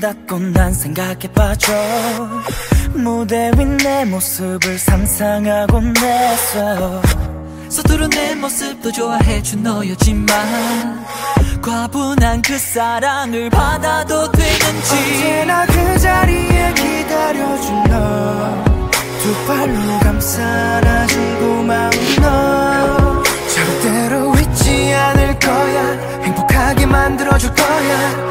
닫고 난 생각에 빠져 무대 위 내 모습을 상상하곤 했어 서투른 내 모습도 좋아해준 너였지만 과분한 그 사랑을 받아도 되는지. 언제나 그 자리에 기다려준 너. 두 팔로 감싸 안아준 고마운 너. 절대로 잊지 않을 거야. 행복하게 만들어줄 거야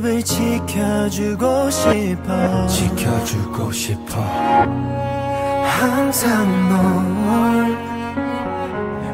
모습을 지켜주고 싶어 지켜주고 싶어 항상 널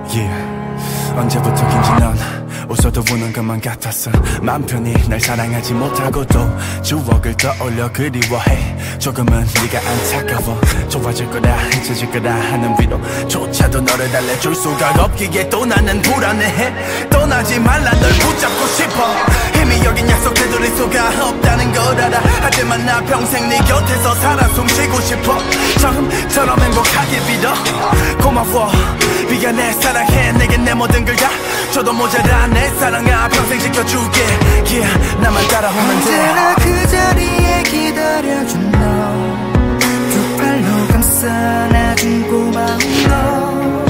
yeah. 언제부터인지 넌 웃어도 우는 것만 같았어. 맘 편히 날 사랑하지 못하고도 추억을 떠올려 그리워해. 조금은 네가 안타까워. 좋아질 거라 잊혀질 거라 하는 위로조차도 너를 달래줄 수가 없기에 또 나는 불안해해. 떠나지 말라 널 붙잡고 싶어. 힘이 여긴 약속 되돌릴 수가 없다는 걸 알아. 하지만 나 평생 네 곁에서 살아 숨쉬고 싶어. 처음처럼 행복하게 빌어. 고마워. 미안해 사랑해. 내게 내 모든 걸다 줘도 모자라. 내 사랑아 평생 지켜줄게. yeah, 나만 따라오면 돼. 언제나 그 자리에 기다려준 너두 팔로 감싸 안아준 고마운 너.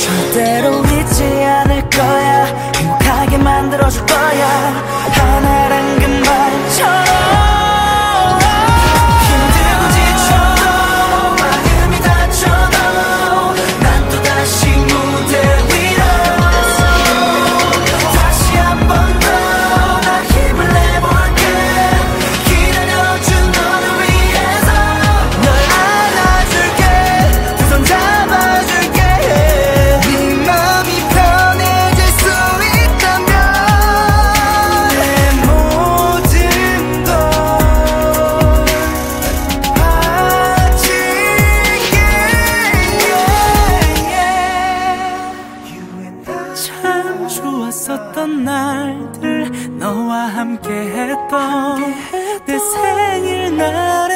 절대로 잊지 않을 거야. 행복하게 만들어줄 거야. 하나란 함께했던 내 생일날